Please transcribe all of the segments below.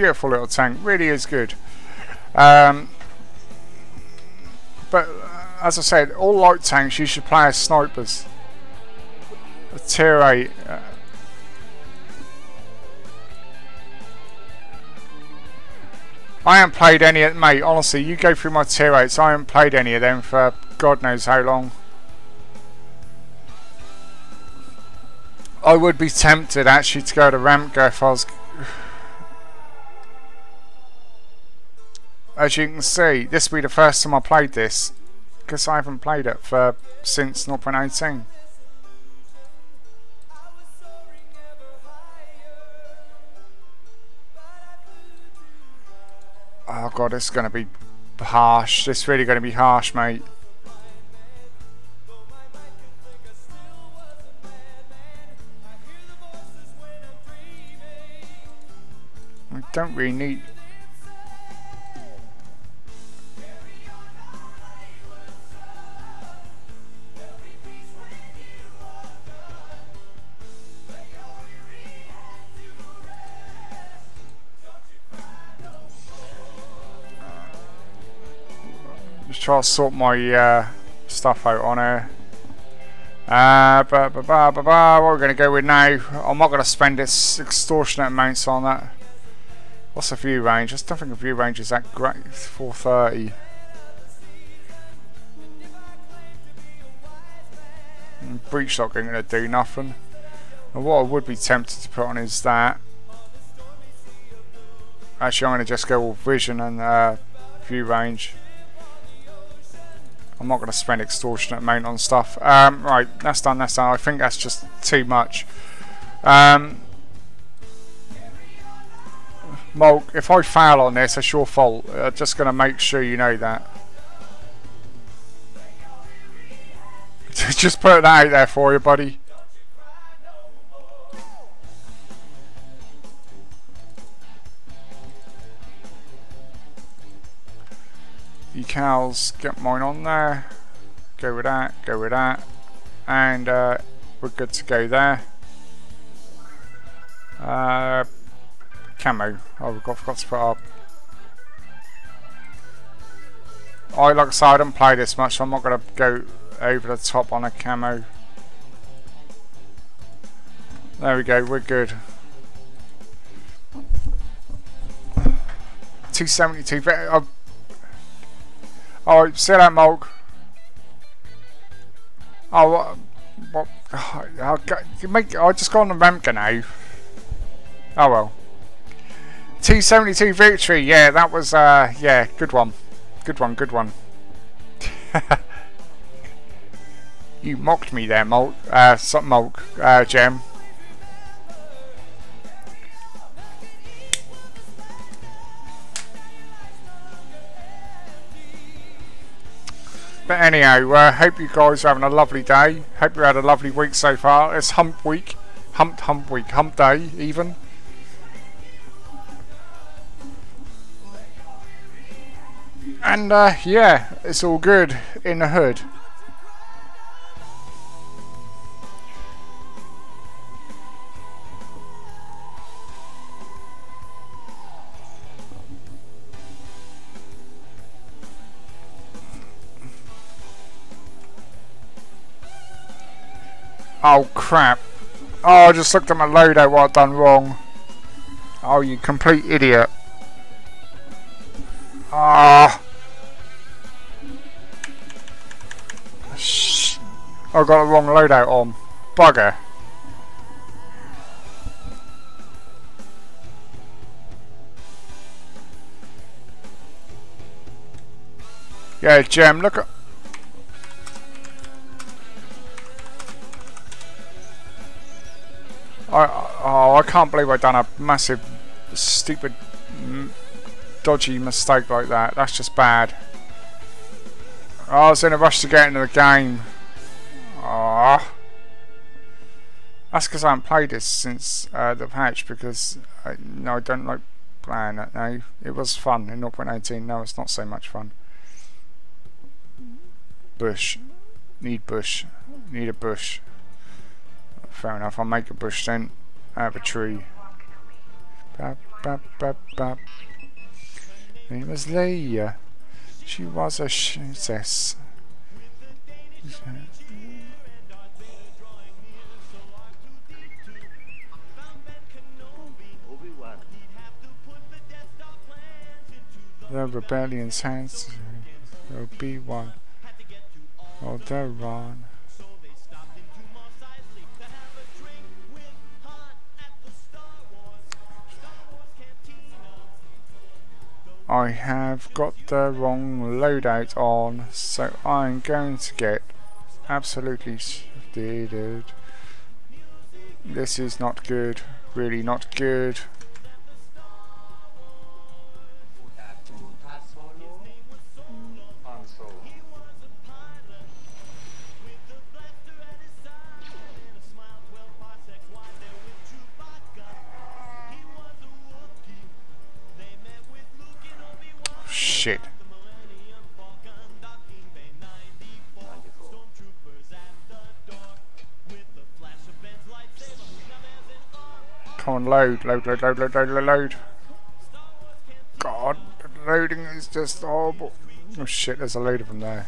Beautiful little tank. Really is good. Um, but uh, as I said, all light tanks you should play as snipers. A tier 8. Uh, I haven't played any, of mate, honestly, you go through my tier 8s, I haven't played any of them for God knows how long. I would be tempted actually to go to Ramka if I was... As you can see, this will be the first time I played this, because I haven't played it for since 0.18. Oh god, it's going to be harsh. It's really going to be harsh, mate. I don't really need... try to sort my uh, stuff out on here. Uh. What we're going to go with now, I'm not going to spend this extortionate amounts on that. What's the view range? I don't think the view range is that great. 430. Mm, breach lock ain't going to do nothing. And what I would be tempted to put on is that. Actually, I'm going to just go all vision and uh, view range. I'm not going to spend extortionate amount on stuff. Um, right, that's done, that's done. I think that's just too much. Um, Mulk, if I fail on this, it's your fault. I'm just going to make sure you know that. just put that out there for you, buddy. Decals, get mine on there, go with that, go with that, and uh, we're good to go there. Uh, camo, oh we've got, forgot to put up. I like I said, I don't play this much, so I'm not going to go over the top on a camo. There we go, we're good. 272, I've Oh, see that, Mulk? Oh, what? what oh, I, make, I just got on the Ramka now. Oh well. T72 victory, yeah, that was, uh, yeah, good one. Good one, good one. you mocked me there, Mulk, uh, Mulk, uh, Gem. But anyhow, uh, hope you guys are having a lovely day. Hope you had a lovely week so far. It's hump week. Hump, hump week. Hump day, even. And, uh, yeah, it's all good in the hood. Oh crap. Oh, I just looked at my loadout what I've done wrong. Oh, you complete idiot. Ah. Shh. I got the wrong loadout on. Bugger. Yeah, Gem, look at... I can't believe I've done a massive, stupid, dodgy mistake like that. That's just bad. I was in a rush to get into the game. Oh. That's because I haven't played this since uh, the patch because I, no, I don't like playing it now. It was fun in 0.18. No, it's not so much fun. Bush. Need bush. Need a bush. Fair enough, I'll make a bush then. Have a tree. bap, bap, bap. Name was Leia. She was a princess. The rebellion's hands will be I have got the wrong loadout on, so I'm going to get absolutely steered. This is not good, really not good. shit. Come on, load, load, load, load, load, load, load, God, loading is just horrible. Oh shit, there's a load of them there.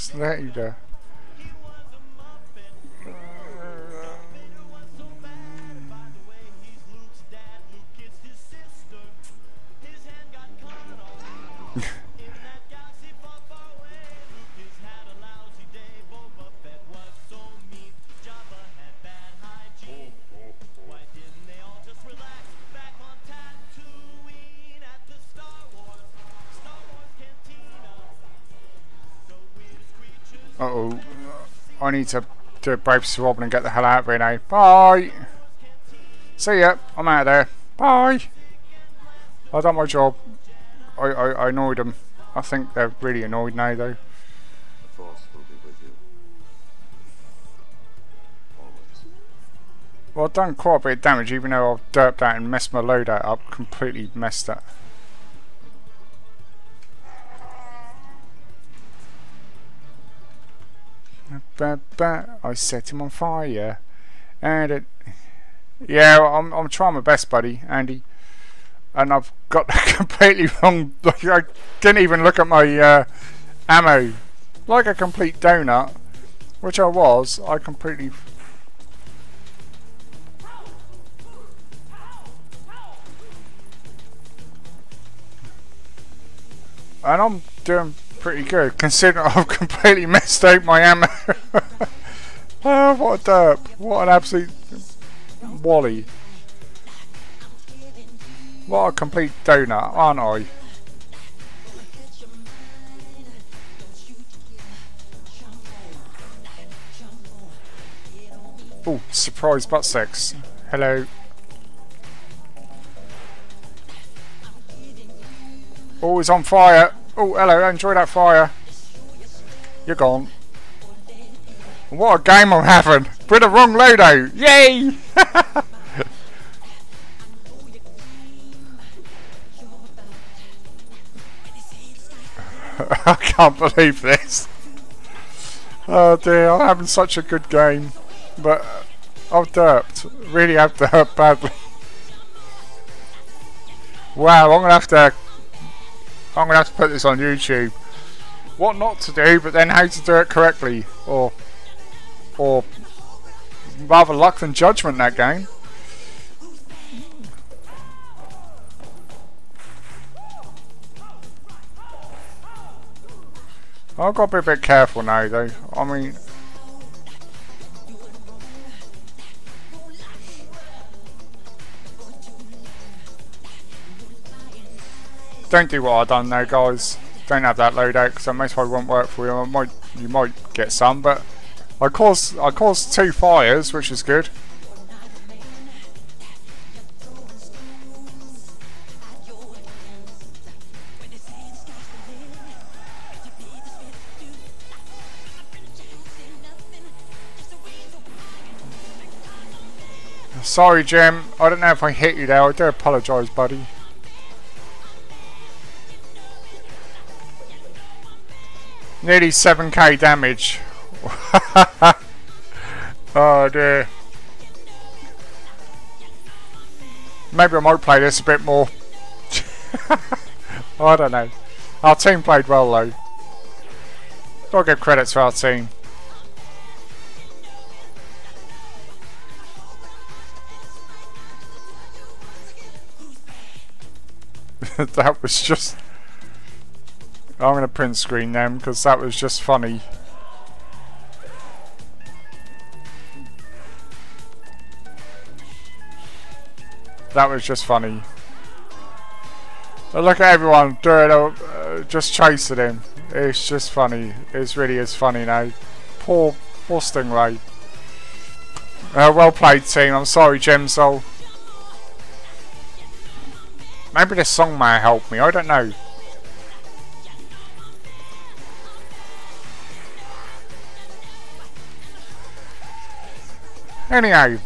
It's later. I need to do a brave swab and get the hell out of here now. Bye! See ya. I'm out of there. Bye! I done my job. I, I, I annoyed them. I think they're really annoyed now though. Well, I've done quite a bit of damage even though I've derped out and messed my loadout up. Completely messed it. I set him on fire. And it, yeah, I'm, I'm trying my best, buddy, Andy. And I've got completely wrong. Like, I didn't even look at my uh, ammo. Like a complete donut, which I was, I completely and I'm doing pretty good, considering I've completely messed up my ammo. oh, what a derp. What an absolute wally. What a complete donut, aren't I? Oh, surprise butt sex. Hello. Always on fire. Oh, hello, enjoy that fire. You're gone. What a game I'm having. With the wrong loadout. Yay! I can't believe this. Oh dear, I'm having such a good game. But I've derped. Really have derped badly. Wow, I'm going to have to I'm going to have to put this on YouTube. What not to do, but then how to do it correctly. Or, or rather luck than judgment that game. I've got to be a bit careful now though. I mean, Don't do what i done though guys. Don't have that loadout because that most probably won't work for you. I might, you might get some, but I caused, I caused two fires, which is good. Sorry, Jim. I don't know if I hit you there. I do apologise, buddy. Nearly 7k damage. oh dear. Maybe I might play this a bit more. I don't know. Our team played well though. Gotta give credit to our team. that was just... I'm going to print screen them because that was just funny. That was just funny. But look at everyone doing uh, just chasing him. It's just funny. It really is funny now. Poor, poor Stingray. Uh, well played team. I'm sorry, Gemsol. Maybe this song might help me, I don't know. Anyhow.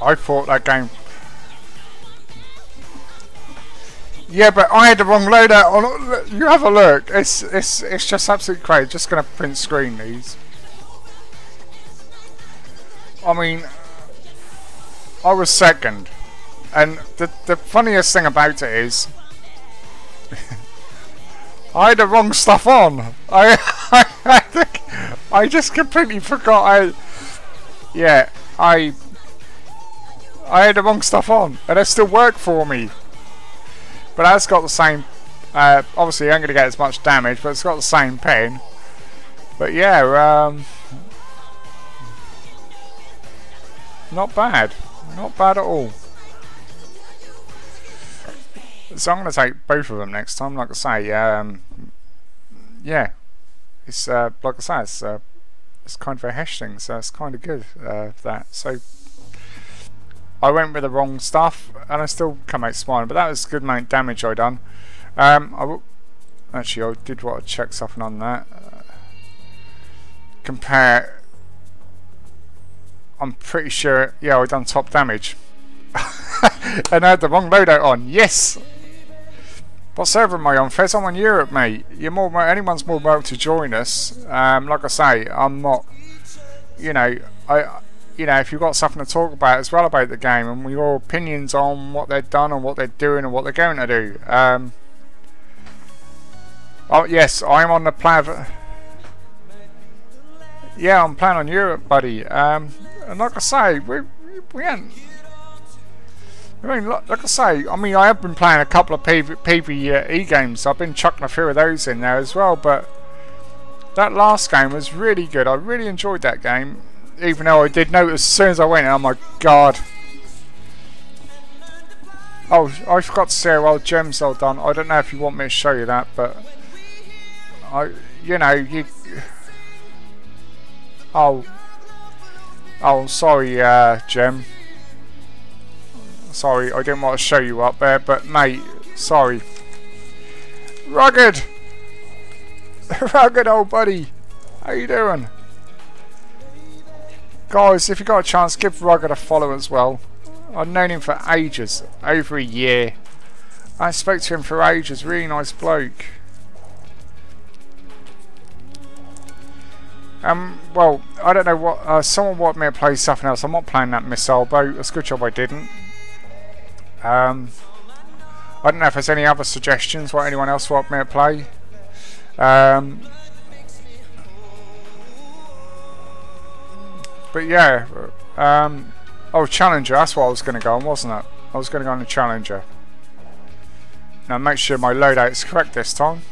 I thought that game... Yeah, but I had the wrong loadout on. You have a look. It's it's it's just absolutely crazy. Just gonna print screen these. I mean, I was second. And the, the funniest thing about it is... I had the wrong stuff on. I, I, I, think, I just completely forgot I... Yeah, I... I had the wrong stuff on. And it still worked for me. But that's got the same... Uh, obviously, I'm going to get as much damage, but it's got the same pen. But yeah, um... Not bad. Not bad at all. So I'm going to take both of them next time, like I say. Um, yeah, it's uh, like I say, it's, uh, it's kind of a hash thing, so it's kind of good uh, that. So I went with the wrong stuff, and I still come out smiling. But that was good amount damage I done. Um, I actually I did want to check something on that. Uh, compare I'm pretty sure, yeah, I've done top damage. and I had the wrong loadout on. Yes! Server am I on? Fez, I'm on Europe, mate. You're more, anyone's more welcome to join us. Um, like I say, I'm not, you know, I, you know, if you've got something to talk about as well about the game and your opinions on what they've done and what they're doing and what they're going to do. Um, oh, yes, I'm on the plan. Yeah, I'm playing on Europe, buddy. Um, and like I say, we we ain't. I mean, like, like, I say, I mean, I have been playing a couple of PvE games. I've been chucking a few of those in there as well, but that last game was really good. I really enjoyed that game, even though I did notice as soon as I went, oh my god. Oh, I forgot to say how well gems are done. I don't know if you want me to show you that, but I, you know, you. Oh, Oh, sorry, uh, Gem. Sorry, I didn't want to show you up there, but mate, sorry. Rugged! Rugged old buddy! How you doing? Guys, if you got a chance, give Rugged a follow as well. I've known him for ages, over a year. I spoke to him for ages, really nice bloke. Um, well, I don't know what. Uh, someone wanted me to play something else. I'm not playing that missile boat. It's a good job I didn't. Um, I don't know if there's any other suggestions what anyone else wanted me to play. Um, but yeah, um, oh Challenger. That's what I was going to go on, wasn't it? I was going to go on the Challenger. Now make sure my loadout is correct this time.